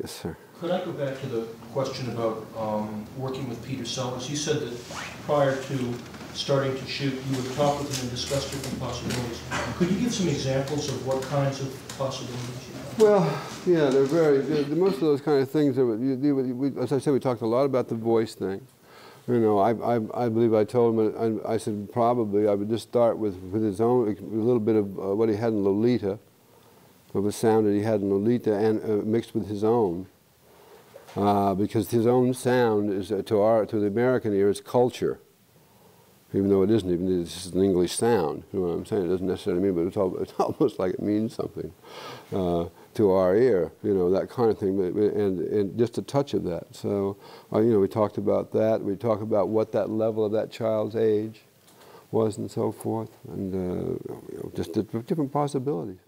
Yes, sir. Could I go back to the question about um, working with Peter Sellers? You said that prior to starting to shoot, you would talk with him and discuss different possibilities. Could you give some examples of what kinds of possibilities you have? Well, yeah, they're very, they're, most of those kind of things, are, you, you, we, as I said, we talked a lot about the voice thing. You know, I, I, I believe I told him, I, I said probably I would just start with, with his own, a little bit of uh, what he had in Lolita, of a sound that he had in Lolita and uh, mixed with his own. Uh, because his own sound is, uh, to, our, to the American ear, is culture even though it isn't even, it's an English sound. You know what I'm saying? It doesn't necessarily mean, but it's, it's almost like it means something uh, to our ear, you know, that kind of thing, and, and just a touch of that. So, uh, you know, we talked about that. We talked about what that level of that child's age was and so forth, and uh, you know, just different possibilities.